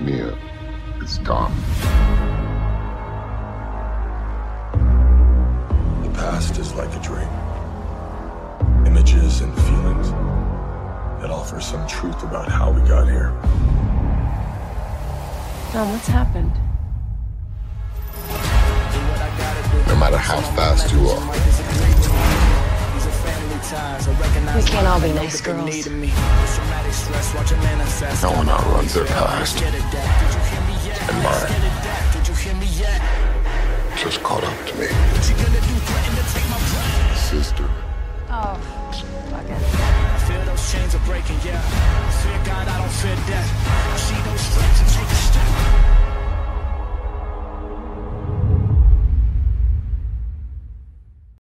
is gone. The past is like a dream. Images and feelings that offer some truth about how we got here. Dom, what's happened? No matter how fast you are, We can't all be nice girls. No one outruns their past. And mine just caught up to me. Sister. Oh, fuck it. I Feel those chains are breaking, yeah. Fear God, I don't